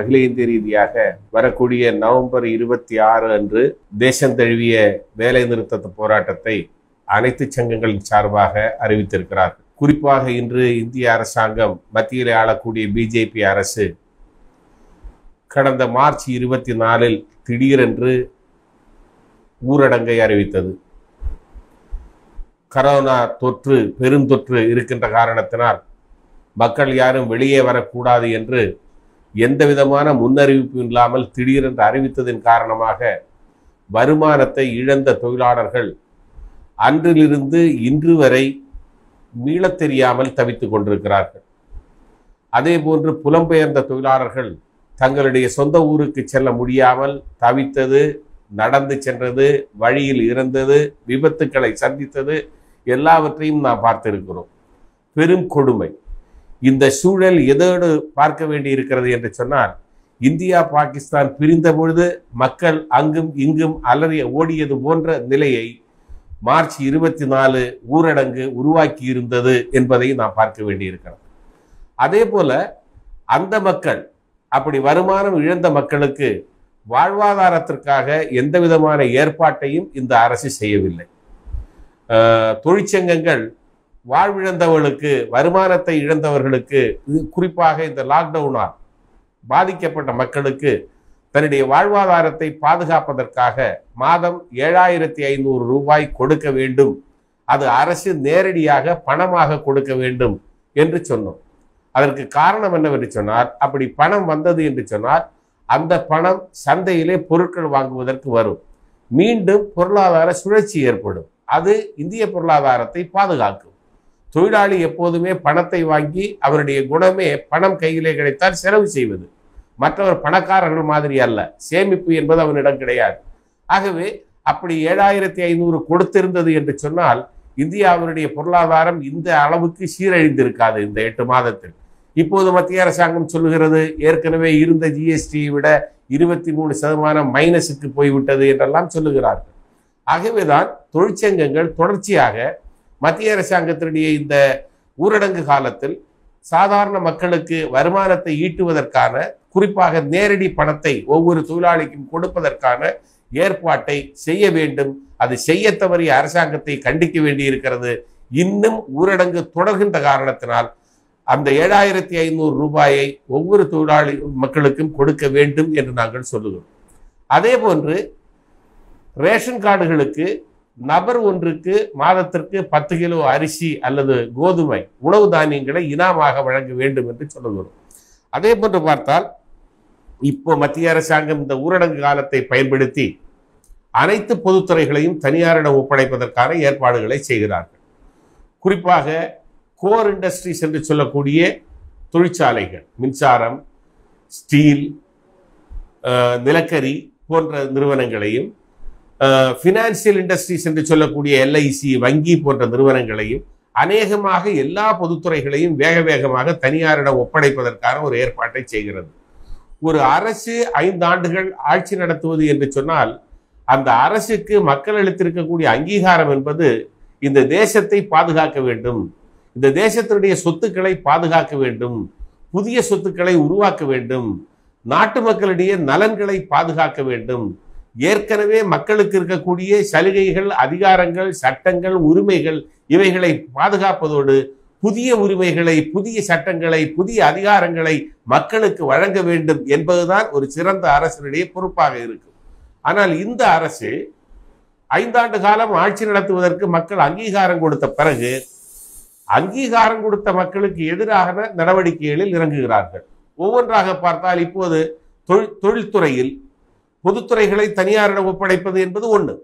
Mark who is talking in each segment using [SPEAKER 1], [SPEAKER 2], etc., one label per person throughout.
[SPEAKER 1] அகில இந்திய ரீதியாக வரக்கூடிய நவம்பர் இருபத்தி ஆறு அன்று தேசம் தழுவிய வேலை நிறுத்த போராட்டத்தை அனைத்து சங்கங்களின் சார்பாக அறிவித்திருக்கிறார்கள். குறிப்பாக இன்று இந்திய அரசாங்கம் மத்தியில் ஆளக்கூடிய பிஜேபி அரசு கடந்த மார்ச் இருபத்தி நாலில் திடீரென்று ஊரடங்கை அறிவித்தது. கரோனா தொற்று பெருந்தொற்று இருக்கின்ற காரணத்தினால் மக்கள் யாரும் வெளியே வரக்கூடாது என்று எந்த விதமான முன்னறிவிப்பும் இல்லாமல் திடீரென்று அறிவித்ததின் காரணமாக வருமானத்தை இழந்த தொழிலாளர்கள் அன்றிலிருந்து இன்று வரை மீளத் தெரியாமல் தவித்துக் கொண்டிருக்கிறார்கள். அதே போன்று புலம்பெயர்ந்த தொழிலாளர்கள் தங்களுடைய சொந்த ஊருக்கு செல்ல முடியாமல் தவித்தது நடந்து சென்றது வழியில் இறந்தது விபத்துக்களை சந்தித்தது எல்லாவற்றையும் நாம் பார்த்திருக்கிறோம். பெரும் கொடுமை. இந்த சூழல் எதோடு பார்க்க வேண்டி இருக்கிறது என்று சொன்னால் இந்தியா பாகிஸ்தான் பிரிந்த பொழுது மக்கள் அங்கும் இங்கும் அலறிய ஓடியது போன்ற நிலையை மார்ச் இருபத்தி நாலு ஊரடங்கு உருவாக்கி இருந்தது என்பதை நாம் பார்க்க வேண்டியிருக்கிறது. அதே போல அந்த மக்கள் அப்படி வருமானம் இழந்த மக்களுக்கு வாழ்வாதாரத்திற்காக எந்த விதமான ஏற்பாட்டையும் இந்த அரசு செய்யவில்லை. தொழிற்சங்கங்கள் வாழ்விழந்தவர்களுக்கு வருமானத்தை இழந்தவர்களுக்கு இது குறிப்பாக இந்த லாக்டவுனால் பாதிக்கப்பட்ட மக்களுக்கு தன்னுடைய வாழ்வாதாரத்தை பாதுகாப்பதற்காக மாதம் ஏழாயிரத்தி ஐநூறு ரூபாய் கொடுக்க வேண்டும். அது அரசு நேரடியாக பணமாக கொடுக்க வேண்டும் என்று சொன்னோம். அதற்கு காரணம் என்னவென்று சொன்னார் அப்படி பணம் வந்தது என்று சொன்னால் அந்த பணம் சந்தையிலே பொருட்கள் வாங்குவதற்கு வரும். மீண்டும் பொருளாதார சுழற்சி ஏற்படும். அது இந்திய பொருளாதாரத்தை பாதுகாக்கும். தொழிலாளி எப்போதுமே பணத்தை வாங்கி அவருடைய குணமே பணம் கையிலே கிடைத்தால் செலவு செய்வது. மற்றவர் பணக்காரர்கள் மாதிரி அல்ல. சேமிப்பு என்பது அவனிடம் கிடையாது. ஆகவே அப்படி ஏழாயிரத்தி ஐநூறு கொடுத்திருந்தது என்று சொன்னால் இந்தியாவினுடைய பொருளாதாரம் இந்த அளவுக்கு சீரழிந்திருக்காது இந்த எட்டு மாதத்தில். இப்போது மத்திய அரசாங்கம் சொல்லுகிறது ஏற்கனவே இருந்த ஜிஎஸ்டியை விட இருபத்தி மூணு சதமானம் மைனஸுக்கு போய்விட்டது என்றெல்லாம் சொல்லுகிறார்கள். ஆகவேதான் தொழிற்சங்கங்கள் தொடர்ச்சியாக மத்திய அரசாங்கத்தினுடைய இந்த ஊரடங்கு காலத்தில் சாதாரண மக்களுக்கு வருமானத்தை ஈட்டுவதற்கான குறிப்பாக நேரடி பணத்தை ஒவ்வொரு தொழிலாளிக்கும் கொடுப்பதற்கான ஏற்பாட்டை செய்ய வேண்டும். அது செய்ய தவறிய அரசாங்கத்தை கண்டிக்க வேண்டியிருக்கிறது. இன்னும் ஊரடங்கு தொடர்கின்ற காரணத்தினால் அந்த ஏழாயிரத்தி ஐநூறு ரூபாயை ஒவ்வொரு தொழிலாளி மக்களுக்கும் கொடுக்க வேண்டும் என்று நாங்கள் சொல்லுகிறோம். அதே போன்று ரேஷன் கார்டுகளுக்கு நபர் ஒன்றுக்கு மாதத்திற்கு பத்து கிலோ அரிசி அல்லது கோதுமை உணவு தானியங்களை இனாமாக வழங்க வேண்டும் என்று சொல்லுகிறோம் அதே போன்று பார்த்தால் இப்போ மத்திய அரசாங்கம் இந்த ஊரடங்கு காலத்தை பயன்படுத்தி அனைத்து பொதுத்துறைகளையும் தனியாரிடம் ஒப்படைப்பதற்கான ஏற்பாடுகளை செய்கிறார்கள். குறிப்பாக கோர் இண்டஸ்ட்ரீஸ் என்று சொல்லக்கூடிய தொழிற்சாலைகள் மின்சாரம் ஸ்டீல் நிலக்கரி போன்ற நிறுவனங்களையும் ஃபினான்சியல் இண்டஸ்ட்ரீஸ் என்று சொல்லக்கூடிய எல்ஐசி வங்கி போன்ற நிறுவனங்களையும் அநேகமாக எல்லா பொதுத்துறைகளையும் வேக வேகமாக தனியாரிடம் ஒப்படைப்பதற்கான ஒரு ஏற்பாட்டை செய்கிறது. ஒரு அரசு ஐந்து ஆண்டுகள் ஆட்சி நடத்துவது என்று சொன்னால் அந்த அரசுக்கு மக்கள் அளித்திருக்கக்கூடிய அங்கீகாரம் என்பது இந்த தேசத்தை பாதுகாக்க வேண்டும் இந்த தேசத்தினுடைய சொத்துக்களை பாதுகாக்க வேண்டும் புதிய சொத்துக்களை உருவாக்க வேண்டும் நாட்டு மக்களிடையே நலன்களை பாதுகாக்க வேண்டும் ஏற்கனவே மக்களுக்கு இருக்கக்கூடிய சலுகைகள் அதிகாரங்கள் சட்டங்கள் உரிமைகள் இவைகளை பாதுகாப்பதோடு புதிய உரிமைகளை புதிய சட்டங்களை புதிய அதிகாரங்களை மக்களுக்கு வழங்க வேண்டும் என்பதுதான் ஒரு சிறந்த அரசினுடைய பொறுப்பாக இருக்கும். ஆனால் இந்த அரசு ஐந்தாண்டு காலம் ஆட்சி நடத்துவதற்கு மக்கள் அங்கீகாரம் கொடுத்த பிறகு அங்கீகாரம் கொடுத்த மக்களுக்கு எதிராக நடவடிக்கைகளில் இறங்குகிறார்கள். ஒவ்வொன்றாக பார்த்தால் இப்போது தொழில் தொழில்துறையில் பொதுத்துறைகளை தனியாரிடம் ஒப்படைப்பது என்பது ஒன்று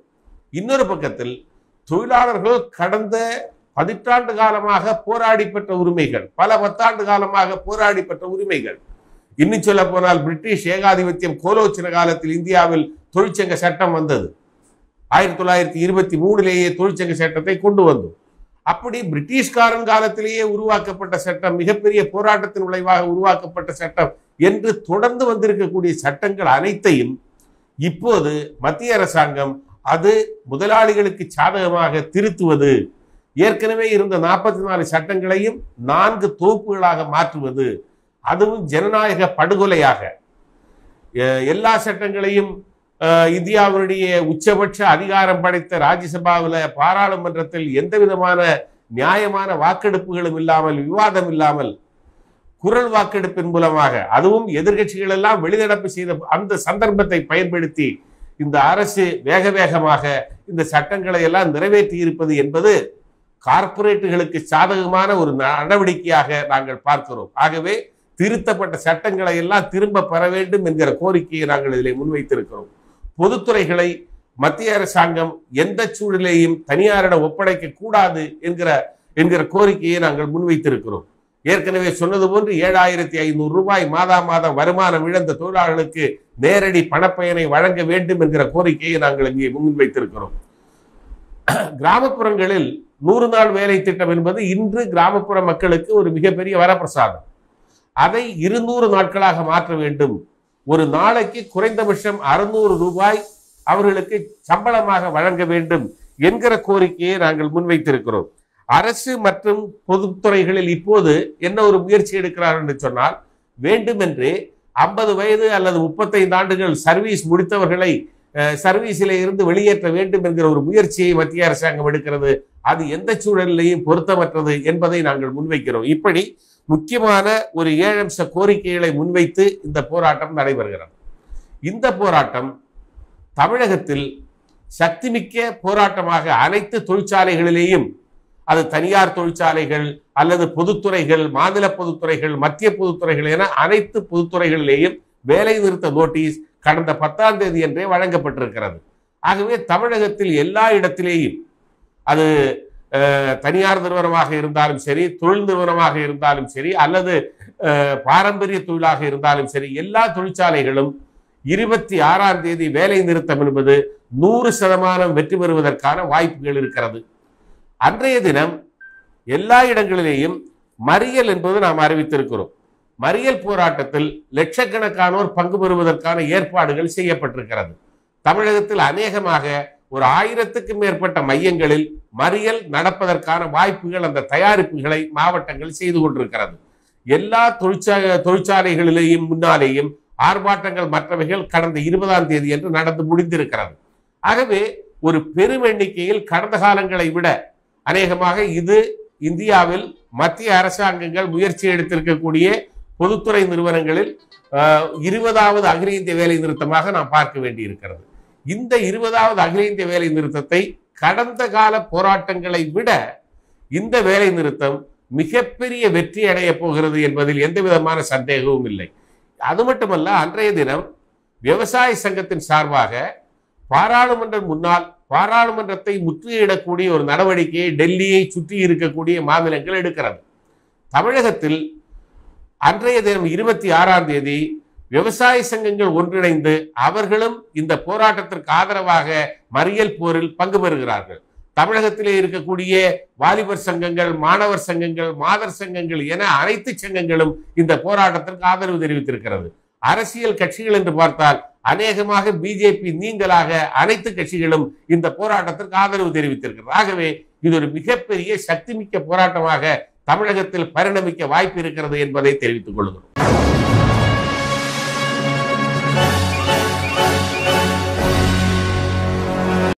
[SPEAKER 1] இன்னொரு பக்கத்தில் தொழிலாளர்கள் கடந்த பதிற்றாண்டு காலமாக போராடி பெற்ற உரிமைகள் பல பத்தாண்டு காலமாக போராடி பெற்ற உரிமைகள். இன்னும் சொல்ல போனால் பிரிட்டிஷ் ஏகாதிபத்தியம் கோலோச்சின காலத்தில் இந்தியாவில் தொழிற்சங்க சட்டம் வந்தது. ஆயிரத்தி தொள்ளாயிரத்தி இருபத்தி மூணுலேயே தொழிற்சங்க சட்டத்தை கொண்டு வந்தோம். அப்படி பிரிட்டிஷ்காரன் காலத்திலேயே உருவாக்கப்பட்ட சட்டம் மிகப்பெரிய போராட்டத்தின் விளைவாக உருவாக்கப்பட்ட சட்டம் என்று தொடர்ந்து வந்திருக்கக்கூடிய சட்டங்கள் அனைத்தையும் இப்போது மத்திய அரசாங்கம் அது முதலாளிகளுக்கு சாதகமாக திருத்துவது ஏற்கனவே இருந்த நாற்பத்தி நாலு சட்டங்களையும் நான்கு தொகுப்புகளாக மாற்றுவது அதுவும் ஜனநாயக படுகொலையாக. எல்லா சட்டங்களையும் இந்தியாவினுடைய உச்சபட்ச அதிகாரம் படைத்த ராஜ்யசபாவில் பாராளுமன்றத்தில் எந்த விதமான நியாயமான வாக்கெடுப்புகளும் இல்லாமல் விவாதம் இல்லாமல் குரல் வாக்கெடுப்பின் மூலமாக அதுவும் எதிர்கட்சிகள் எல்லாம் வெளிநடப்பு செய்த அந்த சந்தர்ப்பத்தை பயன்படுத்தி இந்த அரசு வேக வேகமாக இந்த சட்டங்களை எல்லாம் நிறைவேற்றி இருப்பது என்பது கார்ப்பரேட்டுகளுக்கு சாதகமான ஒரு நடவடிக்கையாக நாங்கள் பார்க்கிறோம். ஆகவே திருத்தப்பட்ட சட்டங்களை எல்லாம் திரும்ப பெற வேண்டும் என்கிற கோரிக்கையை நாங்கள் இதில் முன்வைத்திருக்கிறோம். பொதுத்துறைகளை மத்திய அரசாங்கம் எந்த சூழலையும் தனியாரிடம் ஒப்படைக்க கூடாது என்கிற என்கிற கோரிக்கையை நாங்கள் முன்வைத்திருக்கிறோம். ஏற்கனவே சொன்னது போன்று ஏழாயிரத்தி ஐநூறு ரூபாய் மாதா மாதம் வருமானம் இழந்த தொழிலாளர்களுக்கு நேரடி பணப்பயனை வழங்க வேண்டும் என்கிற கோரிக்கையை நாங்கள் இங்கே முன்வைத்திருக்கிறோம். கிராமப்புறங்களில் நூறு நாள் வேலை திட்டம் என்பது இன்று கிராமப்புற மக்களுக்கு ஒரு மிகப்பெரிய வரப்பிரசாதம். அதை இருநூறு நாட்களாக மாற்ற வேண்டும். ஒரு நாளைக்கு குறைந்தபட்சம் அறுநூறு ரூபாய் அவர்களுக்கு சம்பளமாக வழங்க வேண்டும் என்கிற கோரிக்கையை நாங்கள் முன்வைத்திருக்கிறோம். அரசு மற்றும் பொதுத்துறைகளில் இப்போது என்ன ஒரு முயற்சி எடுக்கிறார் என்று சொன்னால் வேண்டுமென்றே ஐம்பது வயது அல்லது முப்பத்தைந்து ஆண்டுகள் சர்வீஸ் முடித்தவர்களை சர்வீஸில் இருந்து வெளியேற்ற வேண்டும் என்கிற ஒரு முயற்சியை மத்திய அரசாங்கம் எடுக்கிறது. அது எந்த சூழலிலையும் பொருத்தமற்றது என்பதை நாங்கள் முன்வைக்கிறோம். இப்படி முக்கியமான ஒரு ஏழு அம்ச கோரிக்கைகளை முன்வைத்து இந்த போராட்டம் நடைபெறுகிறது. இந்த போராட்டம் தமிழகத்தில் சக்திமிக்க போராட்டமாக அனைத்து தொழிற்சாலைகளிலேயும் அது தனியார் தொழிற்சாலைகள் அல்லது பொதுத்துறைகள் மாநில பொதுத்துறைகள் மத்திய பொதுத்துறைகள் என அனைத்து பொதுத்துறைகளிலேயும் வேலை நிறுத்த நோட்டீஸ் கடந்த பத்தாம் தேதி என்றே வழங்கப்பட்டிருக்கிறது. ஆகவே தமிழகத்தில் எல்லா இடத்திலேயும் அது தனியார் நிறுவனமாக இருந்தாலும் சரி தொழில் நிறுவனமாக இருந்தாலும் சரி அல்லது பாரம்பரிய தொழிலாக இருந்தாலும் சரி எல்லா தொழிற்சாலைகளும் இருபத்தி ஆறாம் தேதி வேலை நிறுத்தம் என்பது நூறு சதமானம் வெற்றி பெறுவதற்கான வாய்ப்புகள் இருக்கிறது. அன்றைய தினம் எல்லா இடங்களிலேயும் மறியல் என்பது நாம் அறிவித்திருக்கிறோம். மறியல் போராட்டத்தில் லட்சக்கணக்கானோர் பங்கு பெறுவதற்கான ஏற்பாடுகள் செய்யப்பட்டிருக்கிறது. தமிழகத்தில் அநேகமாக ஒரு ஆயிரத்துக்கும் மேற்பட்ட மையங்களில் மறியல் நடப்பதற்கான வாய்ப்புகள் அந்த தயாரிப்புகளை மாவட்டங்கள் செய்து கொண்டிருக்கிறது. எல்லா தொழிற்சா தொழிற்சாலைகளிலேயும் முன்னாலேயும் ஆர்ப்பாட்டங்கள் மற்றவைகள் கடந்த இருபதாம் தேதி என்று நடந்து முடிந்திருக்கிறது. ஆகவே ஒரு பெரும் எண்ணிக்கையில் கடந்த காலங்களை விட அநேகமாக இது இந்தியாவில் மத்திய அரசாங்கங்கள் முயற்சி எடுத்திருக்கக்கூடிய பொதுத்துறை நிறுவனங்களில் இருபதாவது அகில இந்திய வேலை நிறுத்தமாக நாம் பார்க்க வேண்டியிருக்கிறது. இந்த இருபதாவது அகில இந்திய வேலை நிறுத்தத்தை கடந்த கால போராட்டங்களை விட இந்த வேலை நிறுத்தம் மிகப்பெரிய வெற்றி அடைய போகிறது என்பதில் எந்த விதமான சந்தேகமும் இல்லை. அது மட்டுமல்ல அன்றைய தினம் விவசாய சங்கத்தின் சார்பாக பாராளுமன்றம் முன்னால் பாராளுமன்றத்தை முற்றுகையிடக்கூடிய ஒரு நடவடிக்கையை டெல்லியை சுற்றி இருக்கக்கூடிய மாநிலங்கள் எடுக்கிறது. தமிழகத்தில் அன்றைய தினம் இருபத்தி ஆறாம் தேதி விவசாய சங்கங்கள் ஒன்றிணைந்து அவர்களும் இந்த போராட்டத்திற்கு ஆதரவாக மறியல் போரில் பங்கு பெறுகிறார்கள். தமிழகத்திலே இருக்கக்கூடிய வாலிபர் சங்கங்கள் மாணவர் சங்கங்கள் மாதர் சங்கங்கள் என அனைத்து சங்கங்களும் இந்த போராட்டத்திற்கு ஆதரவு தெரிவித்திருக்கிறது. அரசியல் கட்சிகள் என்று பார்த்தால் அநேகமாக பிஜேபி நீங்களாக அனைத்து கட்சிகளும் இந்த போராட்டத்திற்கு ஆதரவு தெரிவித்திருக்கிறது. ஆகவே இது ஒரு மிகப்பெரிய சக்திமிக்க போராட்டமாக தமிழகத்தில் பரிணமிக்க வாய்ப்பு இருக்கிறது என்பதை தெரிவித்துக் கொள்கிறோம்.